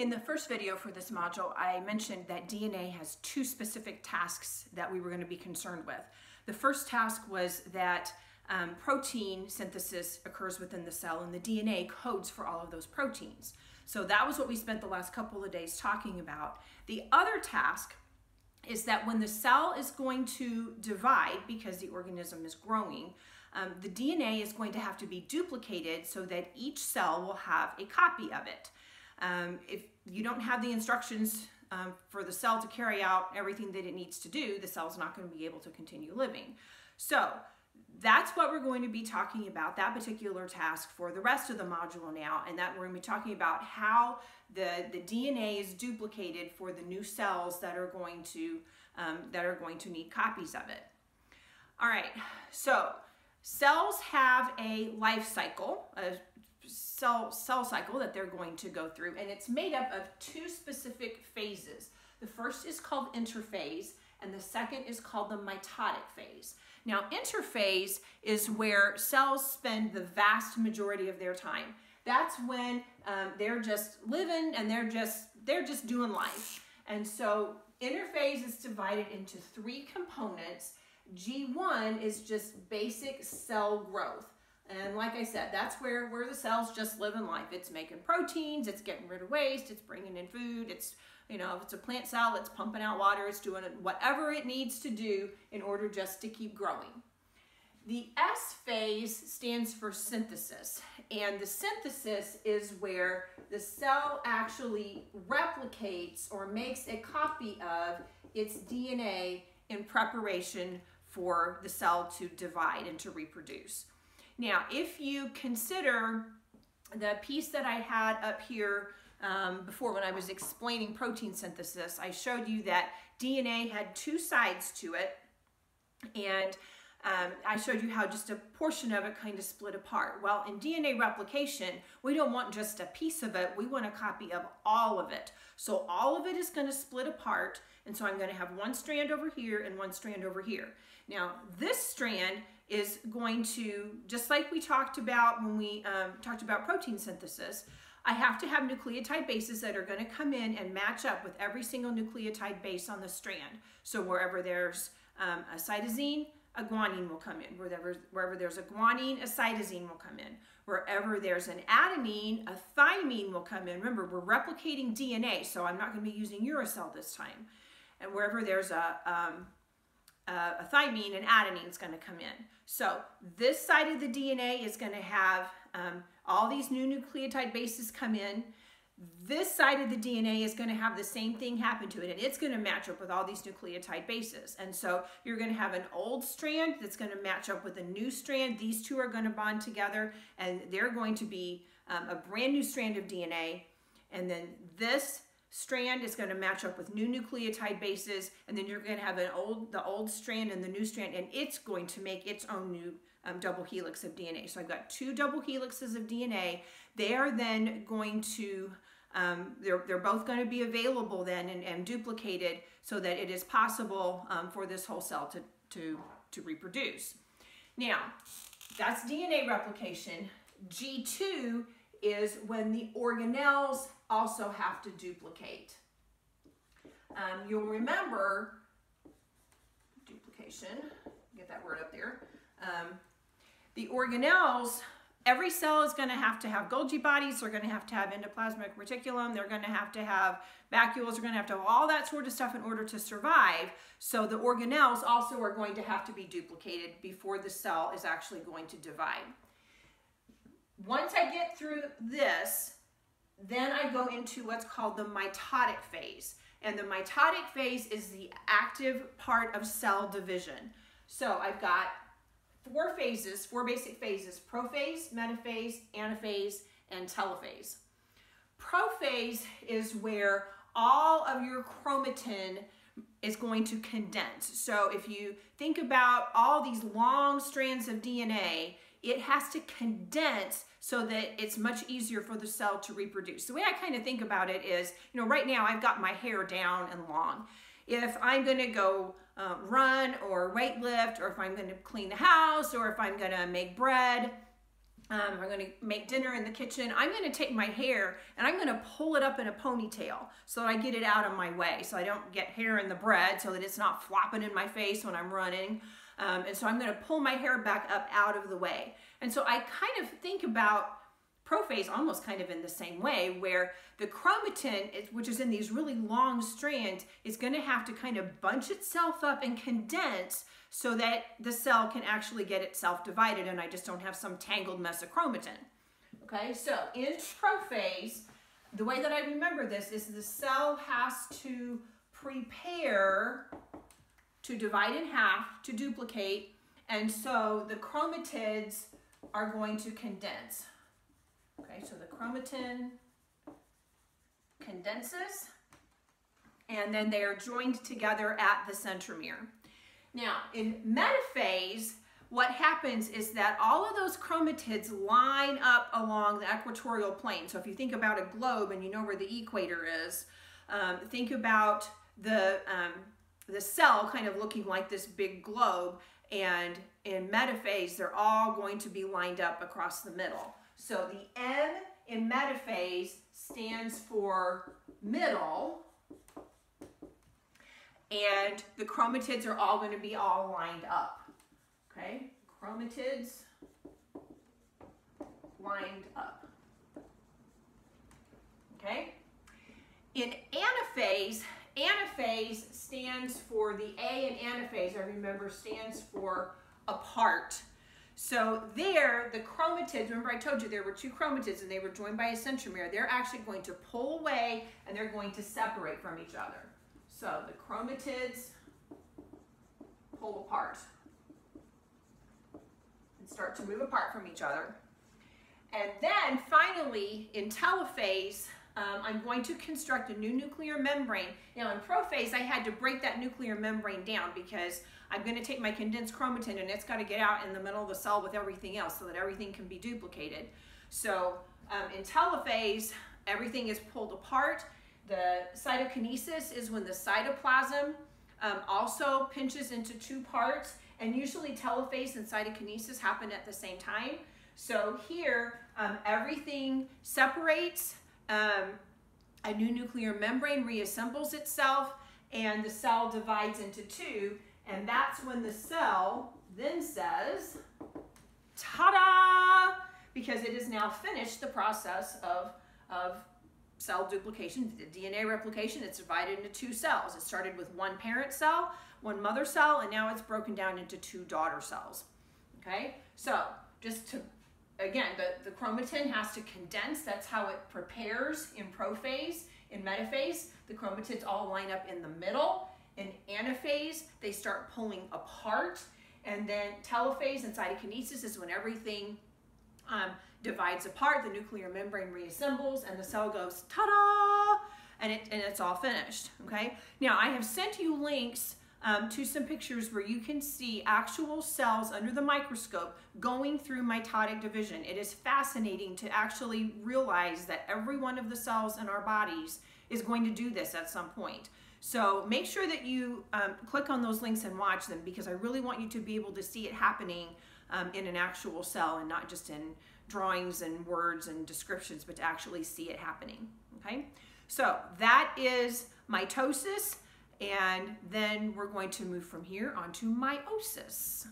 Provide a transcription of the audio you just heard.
In the first video for this module, I mentioned that DNA has two specific tasks that we were going to be concerned with. The first task was that um, protein synthesis occurs within the cell and the DNA codes for all of those proteins. So that was what we spent the last couple of days talking about. The other task is that when the cell is going to divide because the organism is growing, um, the DNA is going to have to be duplicated so that each cell will have a copy of it. Um, if you don't have the instructions um, for the cell to carry out everything that it needs to do, the cell's not going to be able to continue living. So that's what we're going to be talking about, that particular task for the rest of the module now, and that we're going to be talking about how the, the DNA is duplicated for the new cells that are going to um, that are going to need copies of it. All right, so cells have a life cycle, a cell, cell cycle that they're going to go through, and it's made up of two specific phases. The first is called interphase, and the second is called the mitotic phase. Now, interphase is where cells spend the vast majority of their time. That's when um, they're just living and they're just they're just doing life. And so interphase is divided into three components. G1 is just basic cell growth. And like I said, that's where, where the cells just live in life. It's making proteins, it's getting rid of waste, it's bringing in food, it's, you know, if it's a plant cell, it's pumping out water, it's doing whatever it needs to do in order just to keep growing. The S phase stands for synthesis, and the synthesis is where the cell actually replicates or makes a copy of its DNA in preparation for the cell to divide and to reproduce. Now, if you consider the piece that I had up here um, before when I was explaining protein synthesis, I showed you that DNA had two sides to it. And um, I showed you how just a portion of it kind of split apart. Well, in DNA replication, we don't want just a piece of it. We want a copy of all of it. So all of it is going to split apart. And so I'm going to have one strand over here and one strand over here. Now, this strand is going to, just like we talked about when we um, talked about protein synthesis, I have to have nucleotide bases that are going to come in and match up with every single nucleotide base on the strand. So wherever there's um, a cytosine, a guanine will come in. Wherever, wherever there's a guanine, a cytosine will come in. Wherever there's an adenine, a thymine will come in. Remember, we're replicating DNA, so I'm not going to be using uracil this time. And wherever there's a, um, uh, a thymine and adenine is going to come in. So this side of the DNA is going to have um, all these new nucleotide bases come in. This side of the DNA is going to have the same thing happen to it, and it's going to match up with all these nucleotide bases. And so you're going to have an old strand that's going to match up with a new strand. These two are going to bond together, and they're going to be um, a brand new strand of DNA. And then this strand is going to match up with new nucleotide bases and then you're going to have an old the old strand and the new strand and it's going to make its own new um, double helix of DNA. So I've got two double helixes of DNA. They are then going to um, they're, they're both going to be available then and, and, duplicated so that it is possible um, for this whole cell to, to, to reproduce. Now, that's DNA replication. G2 is when the organelles also have to duplicate. Um, you'll remember duplication, get that word up there. Um, the organelles, every cell is going to have to have Golgi bodies, they're going to have to have endoplasmic reticulum, they're going to have to have vacuoles, they're going to have to have all that sort of stuff in order to survive. So the organelles also are going to have to be duplicated before the cell is actually going to divide. Once I get through this, then I go into what's called the mitotic phase. And the mitotic phase is the active part of cell division. So I've got four phases, four basic phases, prophase, metaphase, anaphase, and telophase. Prophase is where all of your chromatin is going to condense. So if you think about all these long strands of DNA, it has to condense so that it's much easier for the cell to reproduce. The way I kind of think about it is, you know, right now I've got my hair down and long. If I'm going to go uh, run or weight lift, or if I'm going to clean the house, or if I'm going to make bread, Um, I'm going to make dinner in the kitchen. I'm going to take my hair and I'm going to pull it up in a ponytail so that I get it out of my way so I don't get hair in the bread so that it's not flopping in my face when I'm running. Um, and so I'm going to pull my hair back up out of the way. And so I kind of think about prophase almost kind of in the same way where the chromatin, which is in these really long strands, is going to have to kind of bunch itself up and condense so that the cell can actually get itself divided and I just don't have some tangled mess of chromatin. Okay, so in prophase, the way that I remember this is the cell has to prepare to divide in half, to duplicate, and so the chromatids are going to condense. Okay, so the chromatin condenses, and then they are joined together at the centromere. Now, in metaphase, what happens is that all of those chromatids line up along the equatorial plane. So if you think about a globe and you know where the equator is, um, think about the, um, the cell kind of looking like this big globe. And in metaphase, they're all going to be lined up across the middle. So the M in metaphase stands for middle, and the chromatids are all going to be all lined up. Okay, chromatids lined up. Okay, in anaphase, anaphase stands for the A in anaphase, I remember, stands for apart. So there, the chromatids, remember I told you there were two chromatids and they were joined by a centromere. They're actually going to pull away and they're going to separate from each other. So the chromatids pull apart and start to move apart from each other. And then finally, in telophase, um, I'm going to construct a new nuclear membrane. Now in prophase, I had to break that nuclear membrane down because I'm going to take my condensed chromatin and it's got to get out in the middle of the cell with everything else so that everything can be duplicated. So um, in telophase, everything is pulled apart. The cytokinesis is when the cytoplasm um, also pinches into two parts and usually telophase and cytokinesis happen at the same time. So here, um, everything separates, um, a new nuclear membrane reassembles itself, and the cell divides into two, and that's when the cell then says, ta-da! Because it has now finished the process of, of cell duplication, DNA replication. It's divided into two cells. It started with one parent cell, one mother cell, and now it's broken down into two daughter cells. Okay, so just to, again, the, the chromatin has to condense. That's how it prepares in prophase. In metaphase, the chromatids all line up in the middle in anaphase, they start pulling apart. And then telophase and cytokinesis is when everything um, divides apart, the nuclear membrane reassembles, and the cell goes, ta-da! And, it, and it's all finished, okay? Now, I have sent you links um, to some pictures where you can see actual cells under the microscope going through mitotic division. It is fascinating to actually realize that every one of the cells in our bodies is going to do this at some point. So make sure that you um, click on those links and watch them because I really want you to be able to see it happening um, in an actual cell and not just in drawings and words and descriptions, but to actually see it happening, okay? So that is mitosis, and then we're going to move from here onto meiosis.